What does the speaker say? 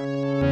Música